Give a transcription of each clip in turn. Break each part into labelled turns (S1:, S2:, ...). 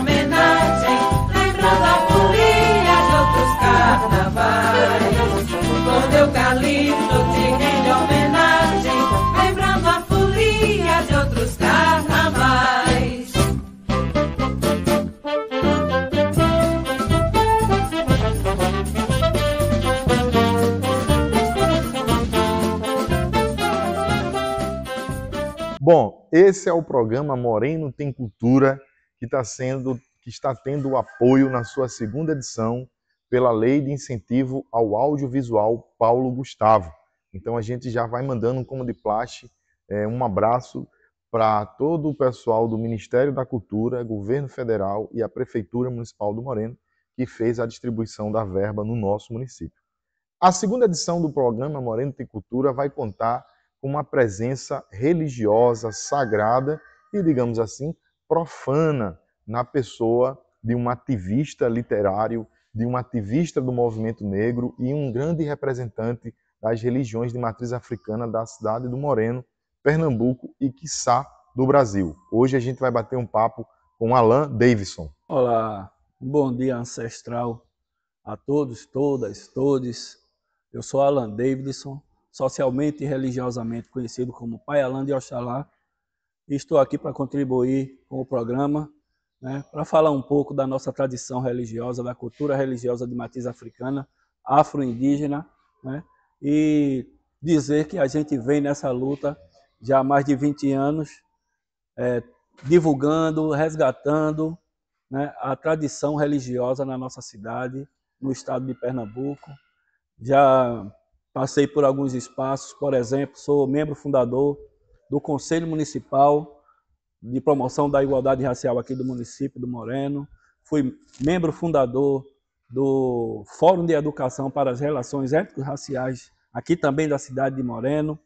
S1: homenagem, lembrando a folia de outros carnavais. Quando eucalipto te rendo homenagem, lembrando a folia de outros carnavais.
S2: Bom, esse é o programa Moreno Tem Cultura que está sendo, que está tendo apoio na sua segunda edição pela Lei de Incentivo ao Audiovisual Paulo Gustavo. Então a gente já vai mandando como de plástico é, um abraço para todo o pessoal do Ministério da Cultura, Governo Federal e a Prefeitura Municipal do Moreno, que fez a distribuição da verba no nosso município. A segunda edição do programa Moreno Tem Cultura vai contar com uma presença religiosa, sagrada e, digamos assim, profana na pessoa de um ativista literário, de um ativista do movimento negro e um grande representante das religiões de matriz africana da cidade do Moreno, Pernambuco e, quiçá, do Brasil. Hoje a gente vai bater um papo com Alan Davidson.
S3: Olá, um bom dia ancestral a todos, todas, todos. Eu sou Alan Davidson, socialmente e religiosamente conhecido como Pai Alan de Oxalá, estou aqui para contribuir com o programa, né, para falar um pouco da nossa tradição religiosa, da cultura religiosa de matriz africana, afro-indígena, né, e dizer que a gente vem nessa luta já há mais de 20 anos, é, divulgando, resgatando né, a tradição religiosa na nossa cidade, no estado de Pernambuco. Já passei por alguns espaços, por exemplo, sou membro fundador do Conselho Municipal de Promoção da Igualdade Racial aqui do município do Moreno, fui membro fundador do Fórum de Educação para as Relações Étnico-Raciais aqui também da cidade de Moreno,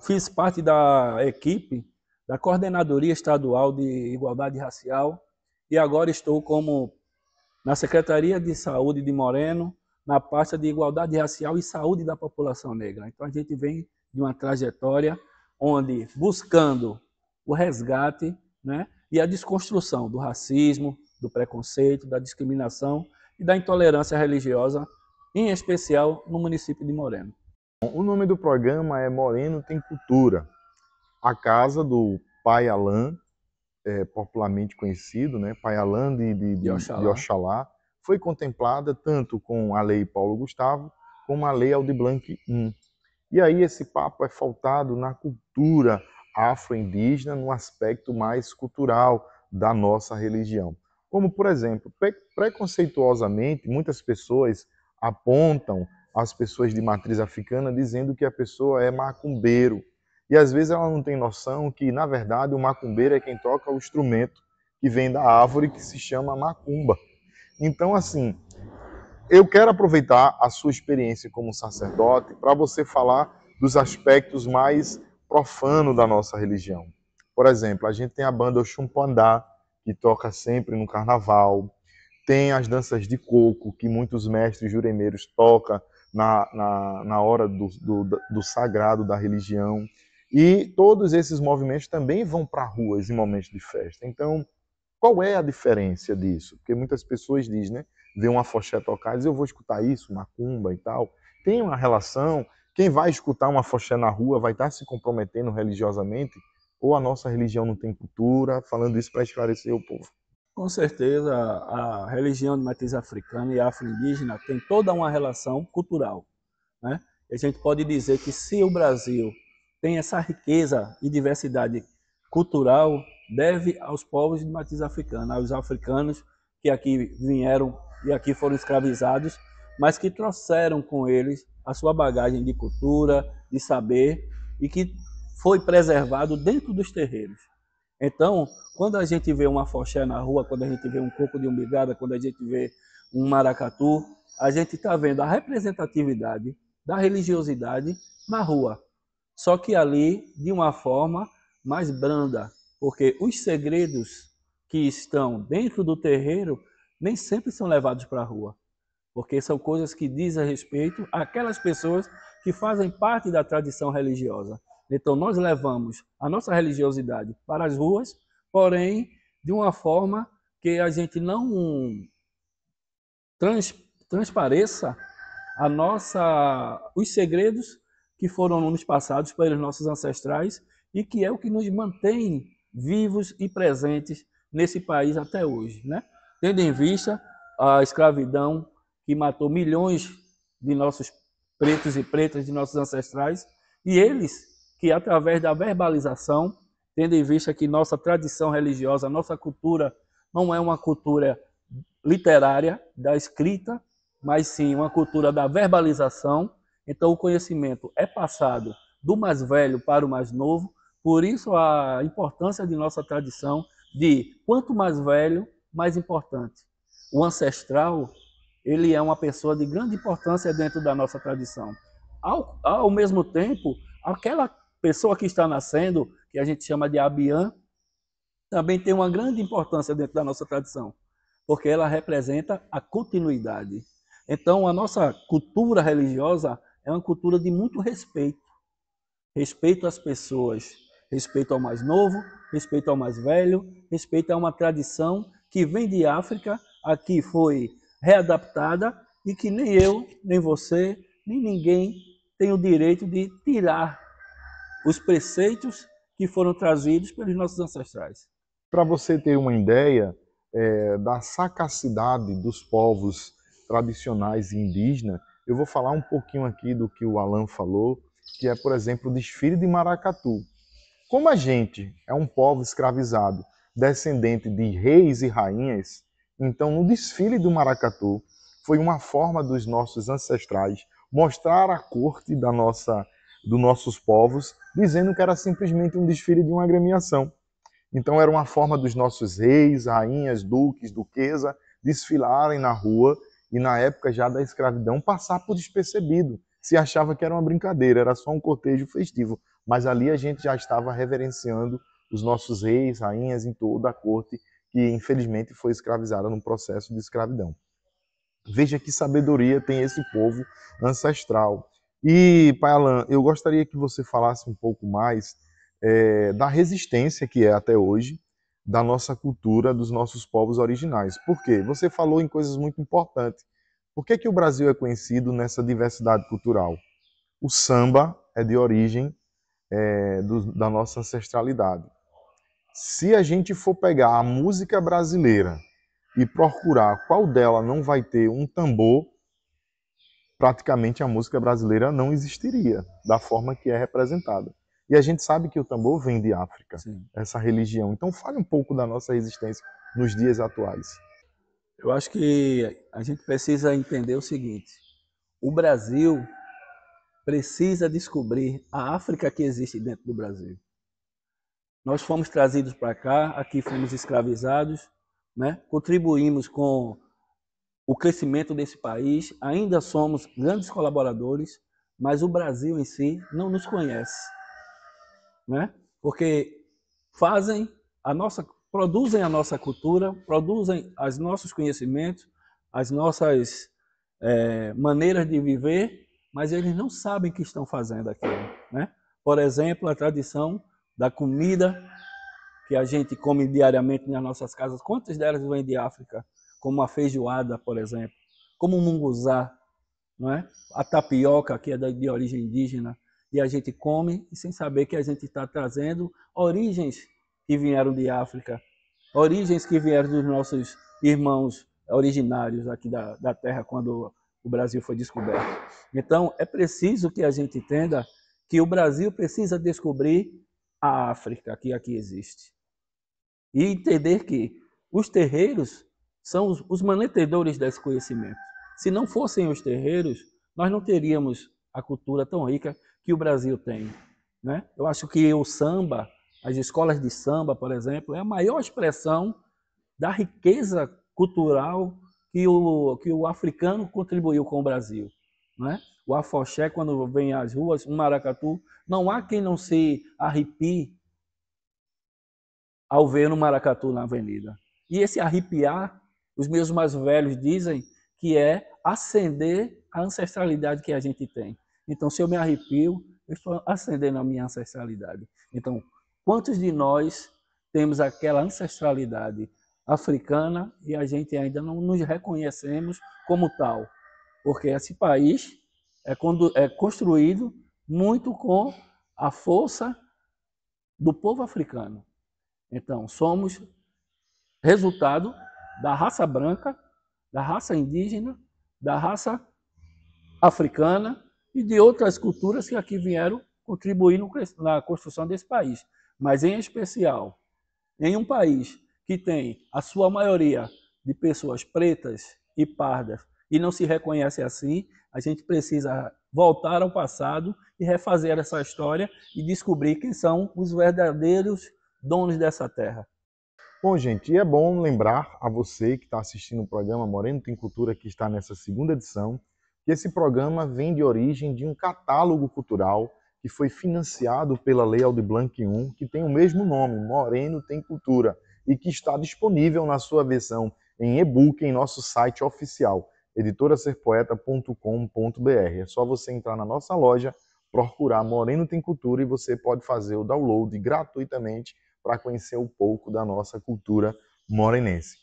S3: fiz parte da equipe da Coordenadoria Estadual de Igualdade Racial e agora estou como na Secretaria de Saúde de Moreno, na pasta de Igualdade Racial e Saúde da População Negra. Então a gente vem de uma trajetória onde buscando o resgate né, e a desconstrução do racismo, do preconceito, da discriminação e da intolerância religiosa, em especial no município de Moreno.
S2: O nome do programa é Moreno Tem Cultura. A casa do Pai Alain, é, popularmente conhecido, né, Pai Alain de, de, de, Oxalá. de Oxalá, foi contemplada tanto com a Lei Paulo Gustavo como a Lei Blanc I. E aí esse papo é faltado na cultura afro-indígena, no aspecto mais cultural da nossa religião. Como, por exemplo, preconceituosamente, muitas pessoas apontam as pessoas de matriz africana dizendo que a pessoa é macumbeiro. E às vezes ela não tem noção que, na verdade, o macumbeiro é quem toca o instrumento que vem da árvore que se chama macumba. Então, assim, eu quero aproveitar a sua experiência como sacerdote para você falar dos aspectos mais profanos da nossa religião. Por exemplo, a gente tem a banda Oxumpandá, que toca sempre no carnaval. Tem as danças de coco, que muitos mestres juremeiros tocam na, na, na hora do, do, do sagrado da religião. E todos esses movimentos também vão para ruas em momentos de festa. Então, qual é a diferença disso? Porque muitas pessoas dizem, né? Vê uma foché tocar e diz, eu vou escutar isso, macumba e tal. Tem uma relação. Quem vai escutar uma foché na rua vai estar se comprometendo religiosamente? Ou a nossa religião não tem cultura? Falando isso para esclarecer o povo.
S3: Com certeza, a religião de matriz africana e afro-indígena tem toda uma relação cultural. Né? a gente pode dizer que se o Brasil tem essa riqueza e diversidade cultural, deve aos povos de matriz africana, aos africanos que aqui vieram e aqui foram escravizados, mas que trouxeram com eles a sua bagagem de cultura, de saber e que foi preservado dentro dos terreiros. Então, quando a gente vê uma foché na rua, quando a gente vê um coco de umbigada, quando a gente vê um maracatu, a gente está vendo a representatividade da religiosidade na rua. Só que ali de uma forma mais branda, porque os segredos que estão dentro do terreiro nem sempre são levados para a rua, porque são coisas que dizem respeito àquelas pessoas que fazem parte da tradição religiosa. Então, nós levamos a nossa religiosidade para as ruas, porém, de uma forma que a gente não trans, transpareça a nossa, os segredos que foram nos passados pelos nossos ancestrais e que é o que nos mantém vivos e presentes nesse país até hoje. Né? Tendo em vista a escravidão que matou milhões de nossos pretos e pretas, de nossos ancestrais, e eles que através da verbalização, tendo em vista que nossa tradição religiosa, nossa cultura não é uma cultura literária da escrita, mas sim uma cultura da verbalização. Então o conhecimento é passado do mais velho para o mais novo, por isso a importância de nossa tradição de quanto mais velho, mais importante. O ancestral, ele é uma pessoa de grande importância dentro da nossa tradição. Ao, ao mesmo tempo, aquela pessoa que está nascendo, que a gente chama de Abian, também tem uma grande importância dentro da nossa tradição, porque ela representa a continuidade. Então, a nossa cultura religiosa é uma cultura de muito respeito. Respeito às pessoas, respeito ao mais novo, respeito ao mais velho, respeito a uma tradição que vem de África, aqui foi readaptada e que nem eu, nem você, nem ninguém tem o direito de tirar os preceitos que foram trazidos pelos nossos ancestrais.
S2: Para você ter uma ideia é, da sacacidade dos povos tradicionais indígenas, eu vou falar um pouquinho aqui do que o Alan falou, que é, por exemplo, o desfile de maracatu. Como a gente é um povo escravizado, descendente de reis e rainhas, então no desfile do maracatu foi uma forma dos nossos ancestrais mostrar a corte da nossa, dos nossos povos, dizendo que era simplesmente um desfile de uma agremiação. Então era uma forma dos nossos reis, rainhas, duques, duquesa desfilarem na rua e na época já da escravidão passar por despercebido. Se achava que era uma brincadeira, era só um cortejo festivo mas ali a gente já estava reverenciando os nossos reis, rainhas em toda a corte que infelizmente foi escravizada num processo de escravidão. Veja que sabedoria tem esse povo ancestral. E, Pai Alain, eu gostaria que você falasse um pouco mais é, da resistência que é até hoje da nossa cultura, dos nossos povos originais. Por quê? Você falou em coisas muito importantes. Por que, que o Brasil é conhecido nessa diversidade cultural? O samba é de origem é, do, da nossa ancestralidade. Se a gente for pegar a música brasileira e procurar qual dela não vai ter um tambor, praticamente a música brasileira não existiria da forma que é representada. E a gente sabe que o tambor vem de África, Sim. essa religião. Então fale um pouco da nossa resistência nos dias atuais.
S3: Eu acho que a gente precisa entender o seguinte: o Brasil precisa descobrir a África que existe dentro do Brasil. Nós fomos trazidos para cá, aqui fomos escravizados, né? contribuímos com o crescimento desse país, ainda somos grandes colaboradores, mas o Brasil em si não nos conhece. Né? Porque fazem a nossa, produzem a nossa cultura, produzem os nossos conhecimentos, as nossas é, maneiras de viver mas eles não sabem que estão fazendo aquilo. Né? Por exemplo, a tradição da comida que a gente come diariamente nas nossas casas, quantas delas vêm de África? Como a feijoada, por exemplo, como o munguzá, não é? a tapioca, que é de origem indígena, e a gente come sem saber que a gente está trazendo origens que vieram de África, origens que vieram dos nossos irmãos originários aqui da, da terra, quando o Brasil foi descoberto. Então, é preciso que a gente entenda que o Brasil precisa descobrir a África que aqui existe. E entender que os terreiros são os, os manetedores desse conhecimento. Se não fossem os terreiros, nós não teríamos a cultura tão rica que o Brasil tem. Né? Eu acho que o samba, as escolas de samba, por exemplo, é a maior expressão da riqueza cultural que o, que o africano contribuiu com o Brasil. Né? O afoxé, quando vem às ruas, o maracatu, não há quem não se arrepie ao ver um maracatu na avenida. E esse arrepiar, os meus mais velhos dizem que é acender a ancestralidade que a gente tem. Então, se eu me arrepio, eu estou acendendo a minha ancestralidade. Então, quantos de nós temos aquela ancestralidade africana e a gente ainda não nos reconhecemos como tal, porque esse país é, é construído muito com a força do povo africano. Então, somos resultado da raça branca, da raça indígena, da raça africana e de outras culturas que aqui vieram contribuir na construção desse país. Mas, em especial, em um país que tem a sua maioria de pessoas pretas e pardas e não se reconhece assim, a gente precisa voltar ao passado e refazer essa história e descobrir quem são os verdadeiros donos dessa terra.
S2: Bom, gente, e é bom lembrar a você que está assistindo o programa Moreno Tem Cultura, que está nessa segunda edição, que esse programa vem de origem de um catálogo cultural que foi financiado pela Lei Aldir Blanc I, que tem o mesmo nome, Moreno Tem Cultura, e que está disponível na sua versão em e-book em nosso site oficial, editoraserpoeta.com.br. É só você entrar na nossa loja, procurar Moreno Tem Cultura e você pode fazer o download gratuitamente para conhecer um pouco da nossa cultura morenense.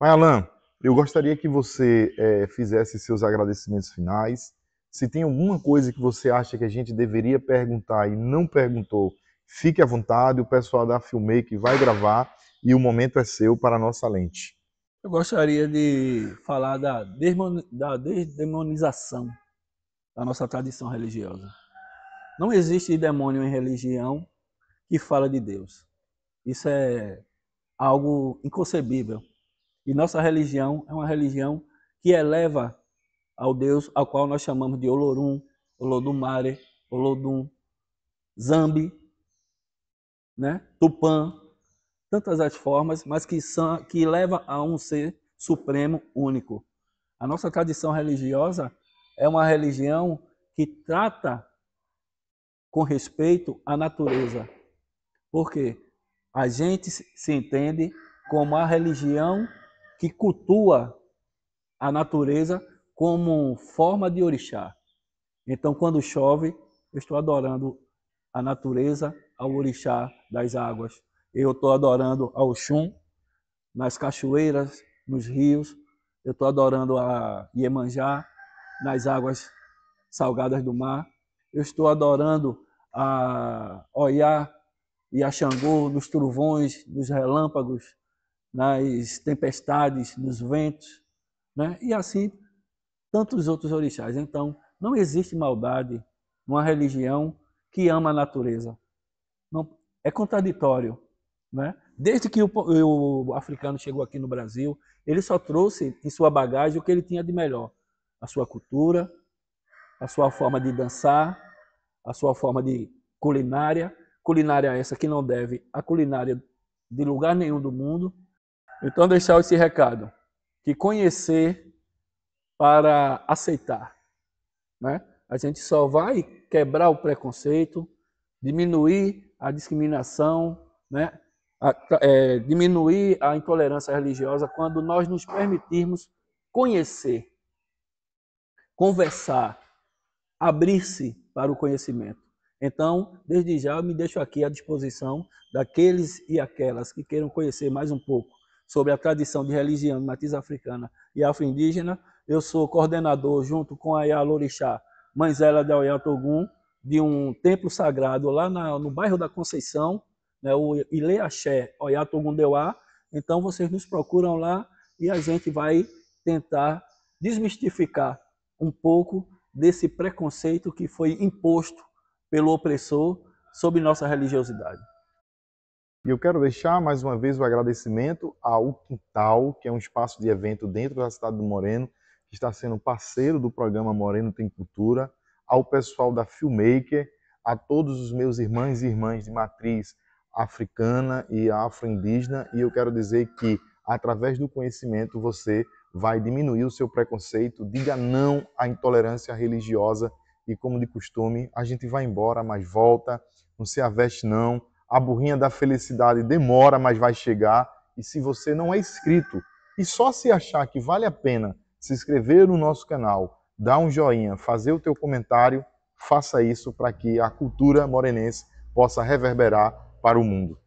S2: Mas, Alan, eu gostaria que você é, fizesse seus agradecimentos finais. Se tem alguma coisa que você acha que a gente deveria perguntar e não perguntou, fique à vontade. O pessoal da Filmake vai gravar e o momento é seu para a nossa lente.
S3: Eu gostaria de falar da, da desdemonização da nossa tradição religiosa. Não existe demônio em religião que fala de Deus. Isso é algo inconcebível. E nossa religião é uma religião que eleva ao Deus ao qual nós chamamos de Olorum, Olodumare, Olodum, Zambi, né? Tupã, tantas as formas, mas que, são, que leva a um ser supremo único. A nossa tradição religiosa é uma religião que trata com respeito à natureza. Porque a gente se entende como a religião que cultua a natureza como forma de orixá. Então, quando chove, eu estou adorando a natureza ao orixá das águas. Eu estou adorando ao Xum nas cachoeiras, nos rios. Eu estou adorando a Iemanjá nas águas salgadas do mar. Eu estou adorando a Oiá e a Xangô nos trovões, nos relâmpagos, nas tempestades, nos ventos, né? e assim tantos outros orixás. Então, não existe maldade numa religião que ama a natureza. Não, é contraditório. Né? Desde que o, o africano chegou aqui no Brasil, ele só trouxe em sua bagagem o que ele tinha de melhor: a sua cultura, a sua forma de dançar, a sua forma de culinária. Culinária essa que não deve a culinária de lugar nenhum do mundo, então, deixar esse recado: que conhecer para aceitar. Né? A gente só vai quebrar o preconceito, diminuir a discriminação, né? A, é, diminuir a intolerância religiosa quando nós nos permitirmos conhecer, conversar, abrir-se para o conhecimento. Então, desde já, eu me deixo aqui à disposição daqueles e aquelas que queiram conhecer mais um pouco sobre a tradição de religião de matriz africana e afro-indígena. Eu sou coordenador, junto com a Yalorixá, Mãezela de Oyatogum, de um templo sagrado lá na, no bairro da Conceição, né, o Ileaxé Oyatogum Deuá. Então, vocês nos procuram lá e a gente vai tentar desmistificar um pouco desse preconceito que foi imposto pelo opressor sobre nossa religiosidade.
S2: E eu quero deixar mais uma vez o agradecimento ao Quintal, que é um espaço de evento dentro da cidade do Moreno, que está sendo parceiro do programa Moreno Tem Cultura, ao pessoal da Filmmaker, a todos os meus irmãos e irmãs de matriz africana e afro-indígena, e eu quero dizer que através do conhecimento você vai diminuir o seu preconceito, diga não à intolerância religiosa e como de costume, a gente vai embora, mas volta, não se aveste não, a burrinha da felicidade demora, mas vai chegar. E se você não é inscrito e só se achar que vale a pena se inscrever no nosso canal, dar um joinha, fazer o teu comentário, faça isso para que a cultura morenense possa reverberar para o mundo.